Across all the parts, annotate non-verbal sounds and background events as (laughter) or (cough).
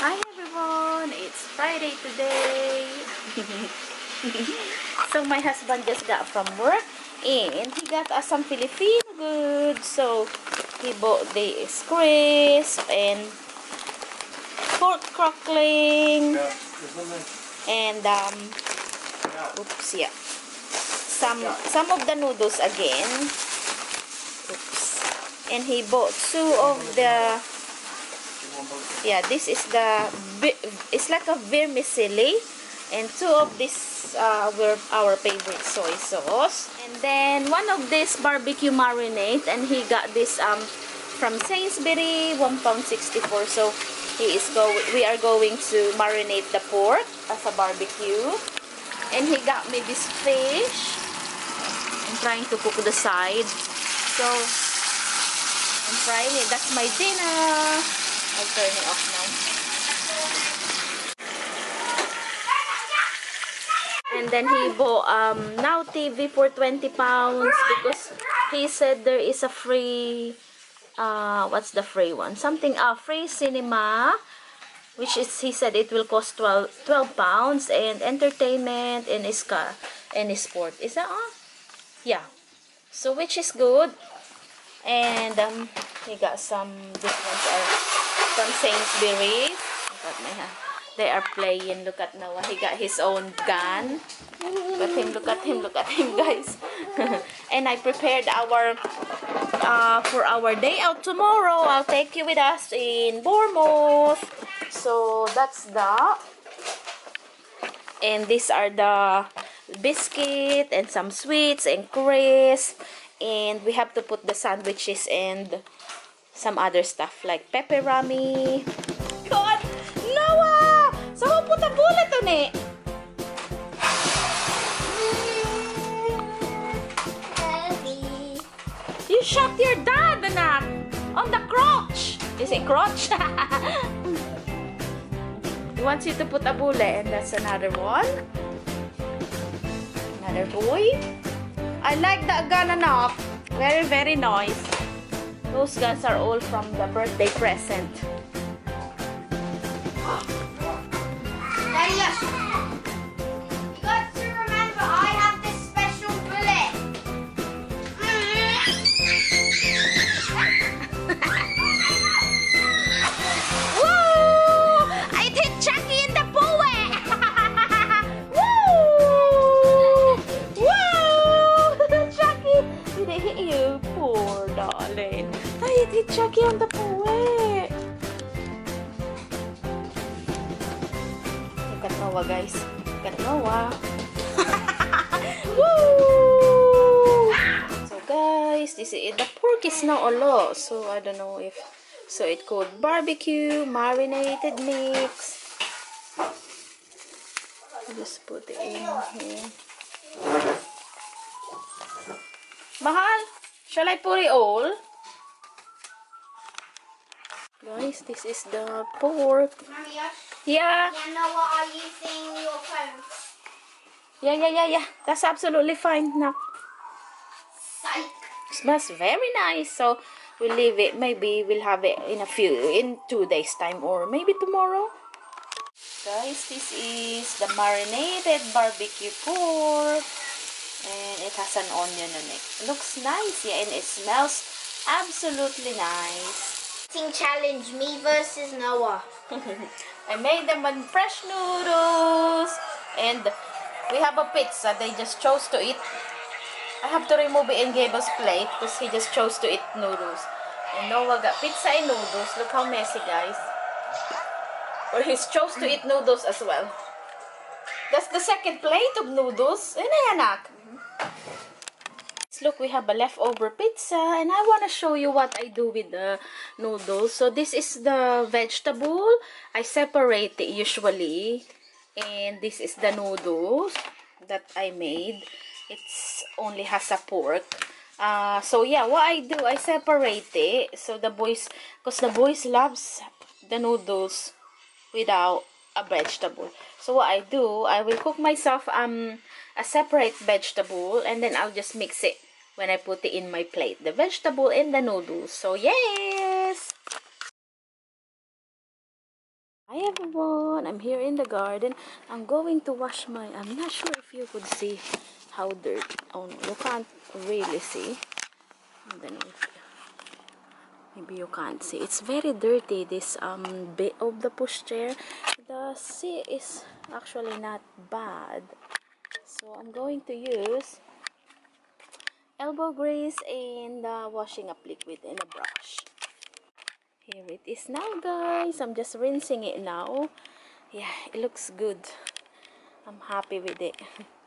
Hi everyone! It's Friday today. (laughs) so my husband just got from work and he got us some Filipino goods. So he bought this crisp and pork crackling and um oops yeah some some of the noodles again oops and he bought two of the yeah this is the it's like a vermicelli and two of this uh, were our favorite soy sauce. And then one of this barbecue marinade and he got this um from Sainsbury 1 pound 64 so he is go we are going to marinate the pork as a barbecue. And he got me this fish. I'm trying to cook the side. So I'm frying it. That's my dinner I'll turn it off now and then he bought um now TV for 20 pounds because he said there is a free uh, what's the free one? Something, uh, free cinema, which is, he said it will cost 12, 12 pounds, and entertainment and iska, and sport. Is that all? Yeah. So, which is good. And, um, he got some, different from Sainsbury's. They are playing. Look at Noah. He got his own gun. Look at him, look at him, look at him, (laughs) guys. (laughs) and I prepared our uh, for our day out tomorrow. I'll take you with us in Bournemouth. So that's that. And these are the biscuit and some sweets and crisp. And we have to put the sandwiches and some other stuff like Peperami. God! Noah! So who put a bullet on it? You shot your dad, anak! On the crotch! Is it crotch? (laughs) he wants you to put a bullet, and that's another one. Another boy. I like that gun enough. Very, very nice. Those guys are all from the birthday present. Not a lot, so I don't know if so it called barbecue marinated mix. Just put it in here. Mahal, shall I put it all? Guys, this is the pork. Maria? Yeah. Yeah, no, what are you your phone? Yeah, yeah, yeah, yeah. That's absolutely fine now. Psych. It smells very nice. So, we'll leave it. Maybe we'll have it in a few, in two days time or maybe tomorrow. Guys, this is the marinated barbecue pork. And it has an onion on it. looks nice, yeah, and it smells absolutely nice. Eating challenge, me versus Noah. (laughs) I made them on fresh noodles. And we have a pizza. They just chose to eat. I have to remove in Gable's plate because he just chose to eat noodles. And Noah got pizza and noodles. Look how messy, guys. Or he's chose to eat noodles as well. That's the second plate of noodles. Ano anak? look we have a leftover pizza and I want to show you what I do with the noodles so this is the vegetable I separate it usually and this is the noodles that I made it's only has a pork uh, so yeah what I do I separate it so the boys because the boys loves the noodles without a vegetable so what I do I will cook myself um a separate vegetable and then I'll just mix it when I put it in my plate. The vegetable and the noodles. So, yes! Hi everyone, I'm here in the garden. I'm going to wash my, I'm not sure if you could see how dirty, oh no, you can't really see. And then maybe you can't see. It's very dirty, this um bit of the pushchair. The sea is actually not bad. So I'm going to use elbow grease and the washing up liquid and a brush. Here it is now, guys. I'm just rinsing it now. Yeah, it looks good. I'm happy with it. (laughs)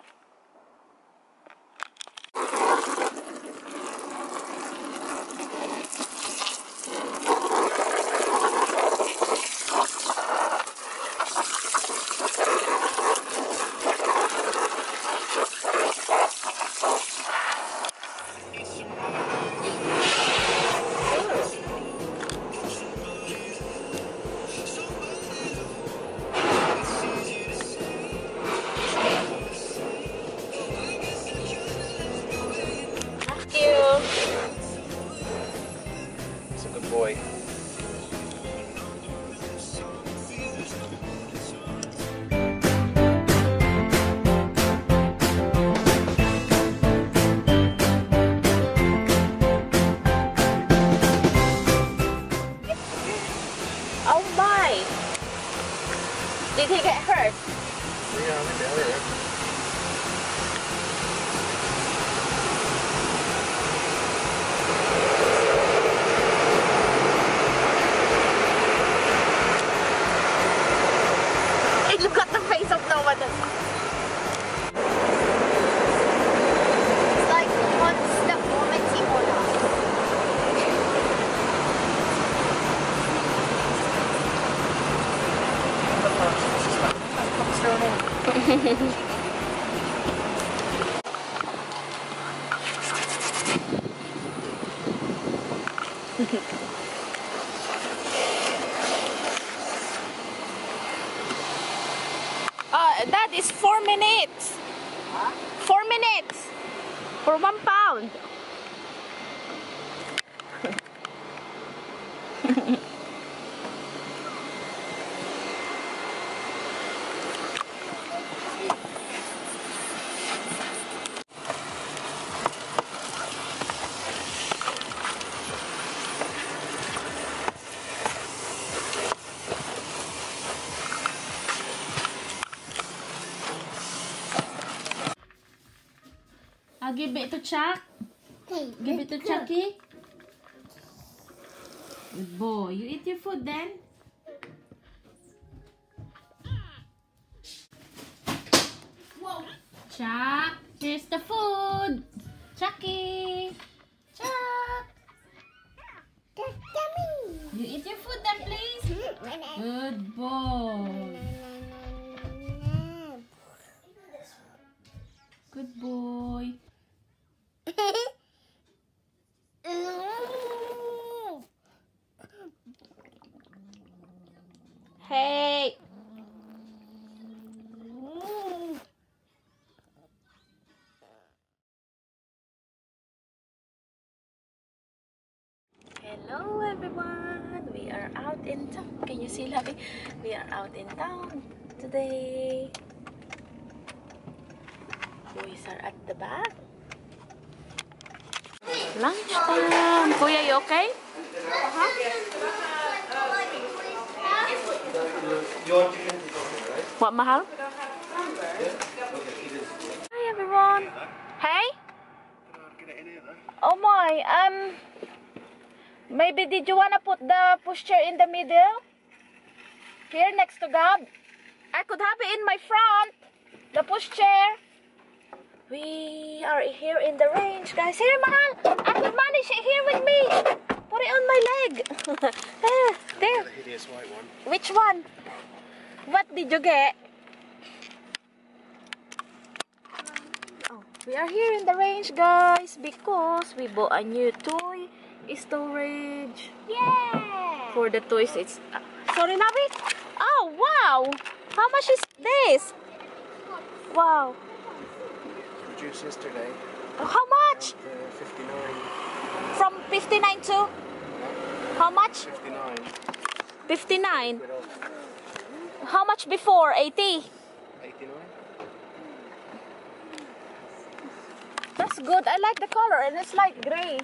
Uh, that is four minutes. Four minutes for one pound. (laughs) Give it to Chuck. Hey, Give it to Chucky. Good boy. You eat your food then. Whoa. Chuck, here's the food. Chucky. Chuck. You eat your food then, please. Good boy. Hello everyone. We are out in town. Can you see Lavi? We are out in town today. Boys are at the back. Lunchtime. Kuya, you okay? What, Mahal? Hi everyone. Hey? Oh my, um, maybe did you wanna put the pushchair in the middle? Here next to Gab? I could have it in my front. The pushchair. We are here in the range, guys. Here, Mahal. I could manage it here with me. Put it on my leg. (laughs) Eh, there, there. Hideous white one. Which one? What did you get? Oh, we are here in the range, guys, because we bought a new toy storage. Yeah. For the toys, it's uh, sorry, Nabi. Oh wow! How much is this? Wow! Produced yesterday. How much? Uh, 59. From 59 to how much? 59. 59. Quid off. much before? 80. 89? That's good. I like the color and it's like gray.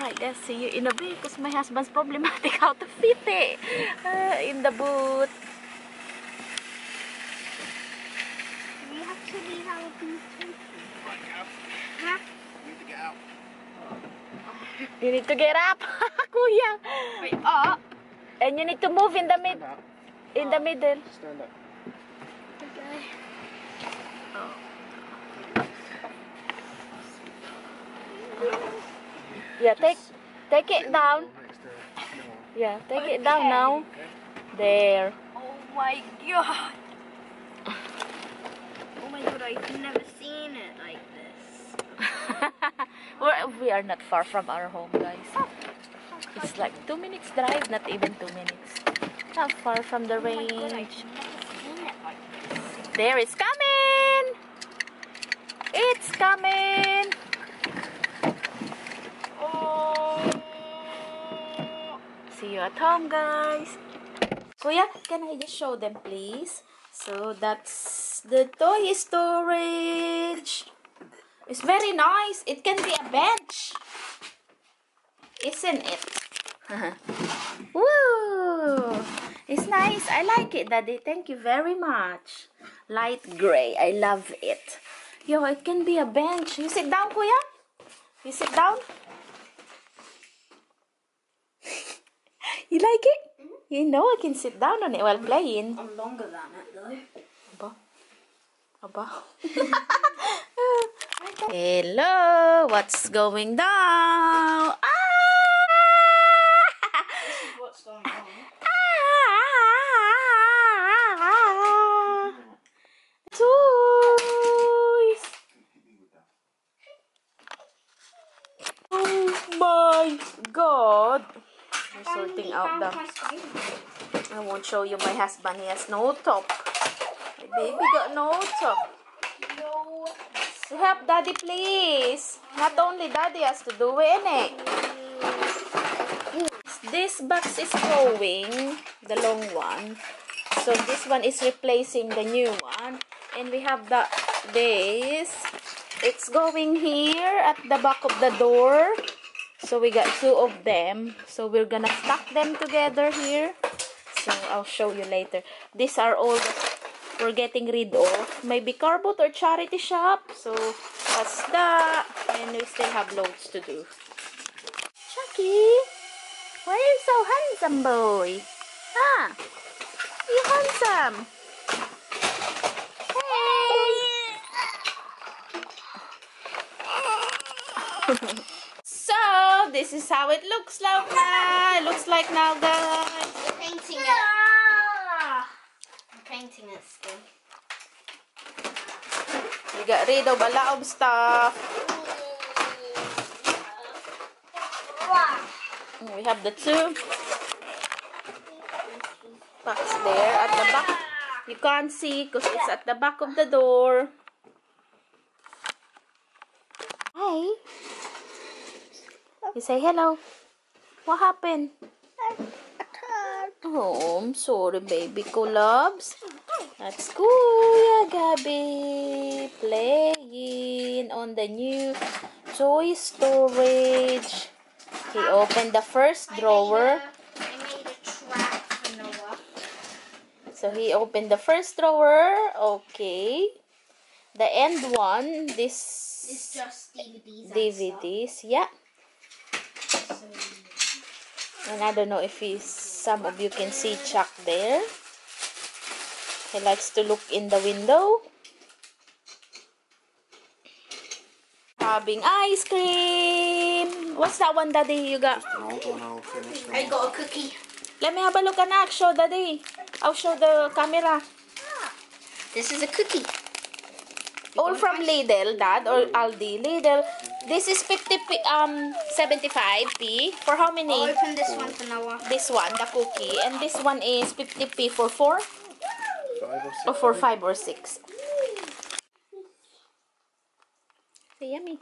Right, let's see you in a bit because my husband's problematic (laughs) how to fit it uh, in the boot. We have a piece Right, Gav. Huh? You need to get out. You need to get up, (laughs) kuya. Wait, oh. And you need to move in the mid in the uh, middle. Stand up. Okay. Yeah, take take it down. middle next to Noah. Yeah, take it down now. There. Oh my god. Oh my god, I've never seen it like this. (laughs) We're, we are not far from our home, guys. It's like two minutes drive, not even two minutes. Not far from the Oh god, range. never seen it like. There, it's coming! It's coming! Oh. See you at home, guys. Kuya, can I just show them, please? So that's the toy storage. It's very nice. It can be a bench. Isn't it? (laughs) Woo! It's nice. I like it, Daddy. Thank you very much. Light gray. I love it. Yo, it can be a bench. You sit down, Kuya. You sit down. You like it? Mm-hmm. You know I can sit down on it while playing. I'm longer than it though. Aba. Aba. (laughs) (laughs) Hello, what's going down? Ah! What's going on? Ah! Toys. Oh my god. I'm sorting out the I won't show you my husband. He has no top. My baby got no top. No. Help daddy, please. Not only daddy has to do it? This box is going, the long one. So this one is replacing the new one. And we have the this. It's going here at the back of the door. So we got two of them. So we're gonna stack them together here. So I'll show you later. These are all the we're getting rid of. Maybe cardboard or charity shop. So that's that. And we still have loads to do. Chucky, why are you so handsome, boy? Huh? You handsome? Hey! (laughs) so this is how it looks like now. It looks like now. It still. We got rid of a lot of stuff. Wow. We have the two packs there at the back. You can't see because it's at the back of the door. Hi. You say hello. What happened? Oh, I'm sorry, baby collabs. That's Kuya Gabby playing on the new toy storage. He opened the first drawer. So he opened the first drawer. Okay. The end one, this just DVDs. DVDs. Yeah. And I don't know if he's, some of you can see Chuck there. He likes to look in the window. Having ice cream. What's that one, Daddy? You got? I'll I got a cookie. Let me have a look, anak. Show Daddy. I'll show the camera. This is a cookie. All from Lidl, Dad, or Aldi. Lidl. This is 50 p, um 75p. For how many? I'll open this one for. This one, the cookie. And this one is 50p for 4 Five or six. Oh, or for 5 or 6. Yummy.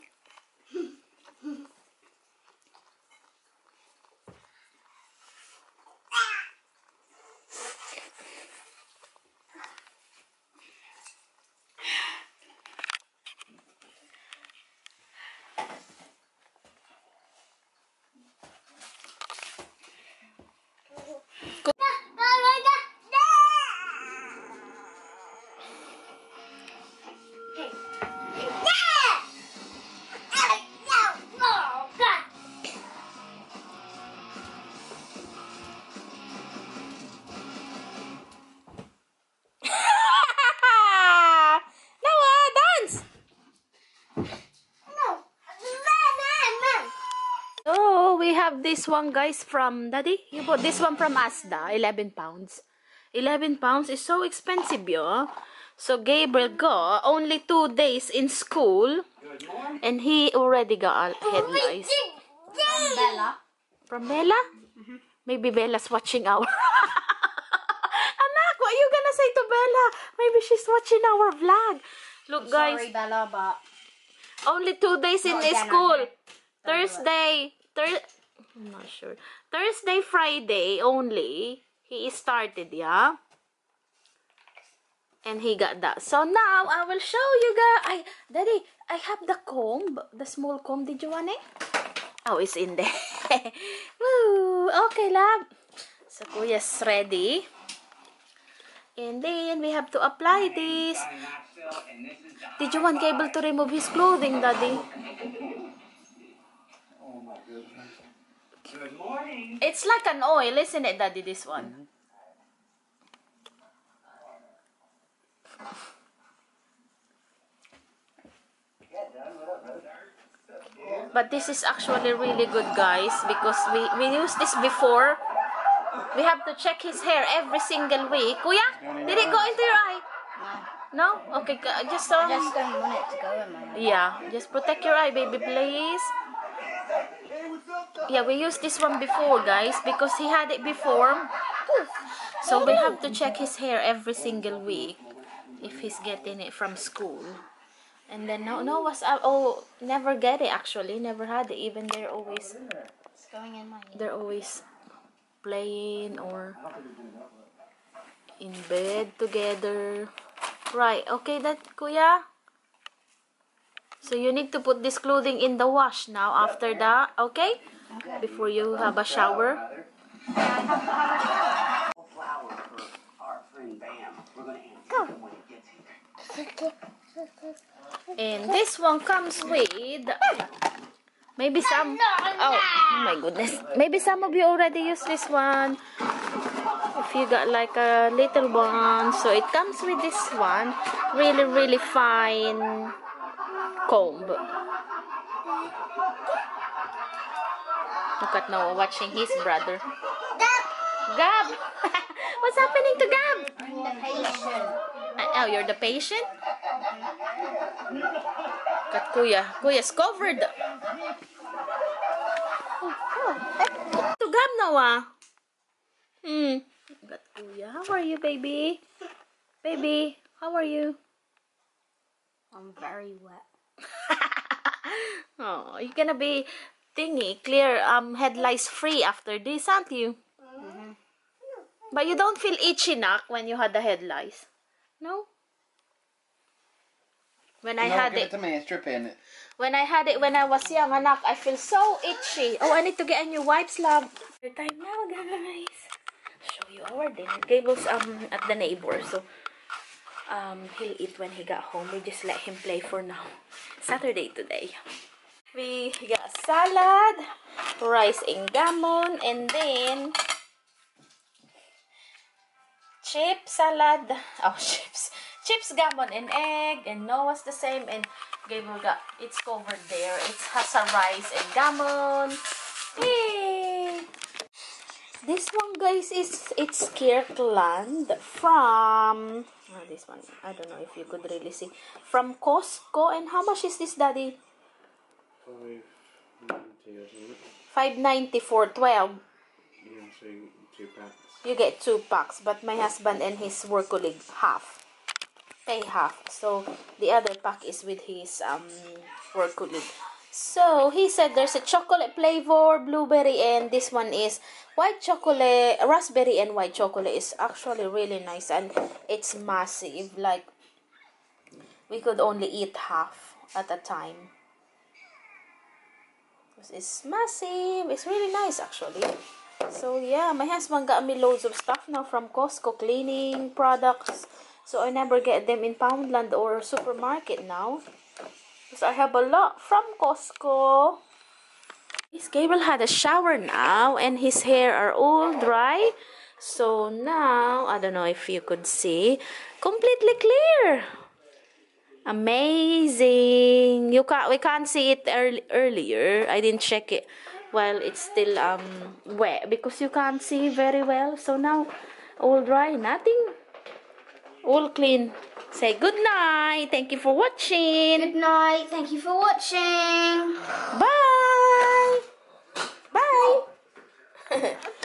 This one, guys, from Daddy. You bought this one from Asda, 11 pounds. 11 pounds is so expensive, yo. So Gabriel got only two days in school, and he already got a head lice. Bella. From Bella? Mm-hmm. Maybe Bella's watching our. (laughs) Anak, what you gonna say to Bella? Maybe she's watching our vlog. Look, guys, Sorry, Bella, but only two days in Not the again, school. okay. Don't do it. Thursday, Thur- I'm not sure. Thursday, Friday only. He started, yeah. And he got that. So now I will show you guys. I, Daddy, I have the comb, the small comb. Did you want it? Oh, it's in there. (laughs) Woo! Okay, love. So Kuya's ready. And then we have to apply this. Did you want Cable to remove his clothing, Daddy? It's like an oil, isn't it, Daddy, this one? But this is actually really good, guys, because we, we used this before. We have to check his hair every single week. Kuya, did it go into your eye? No? No? Okay, just um, I just don't want it to go in my eye. yeah, just protect your eye, baby, please. Yeah, we used this one before, guys, because he had it before. So we have to check his hair every single week if he's getting it from school. And then no, no was oh never get it actually, never had it. Even they're always they're always playing or in bed together. Right, okay that kuya. So you need to put this clothing in the wash now after that, okay? Before you have a shower. And this one comes with maybe some oh, oh my goodness. Maybe some of you already use this one. If you got like a little one. So it comes with this one. Really, really fine comb. Look at Noah watching his brother. Gab! Gab! (laughs) What's happening to Gab? I'm the patient. Oh, you're the patient? Kat kuya. Kuya's covered. To Gab Noah. Hmm. Kat kuya. How are you, baby? Baby, how are you? I'm very wet. Oh, you're gonna be thingy, clear, um, head lice free after this, aren't you? But you don't feel itchy, knock, when you had the head lice? No? When I no, had it, it to me. When I had it when I was young, anak, I feel so itchy. Oh, I need to get a new wipes, love. Your time now, guys. Show you our dinner. Gable's um at the neighbor, so um he'll eat when he got home. We just let him play for now. Saturday today. We got salad, rice and gammon, and then chip salad. Oh, (laughs) chips. Chips, gammon, and egg. And Noah's the same. And Gabriel got, it's covered there. It has a rice and gammon. Yay! This one, guys, is it's Kirkland from oh, this one. I don't know if you could really see from Costco. And how much is this, Daddy? Five ninety or something. Five ninety for twelve. Yeah, so two packs. You get two packs, but my husband and his work colleague half. Pay half. So the other pack is with his um work colleague. So he said there's a chocolate flavor, blueberry, and this one is white chocolate, raspberry and white chocolate is actually really nice and it's massive. Like we could only eat half at a time. It's massive. It's really nice actually. So yeah, my husband got me loads of stuff now from Costco cleaning products. So I never get them in Poundland or supermarket now. Because I have a lot from Costco. His Gabriel had a shower now and his hair are all dry. So now, I don't know if you could see, completely clear. Amazing. You can't, we can't see it earl- earlier. I didn't check it while it's still um wet because you can't see very well. So now all dry, nothing. All clean. Say good night. Thank you for watching. Good night. Thank you for watching. Bye. Bye. (laughs)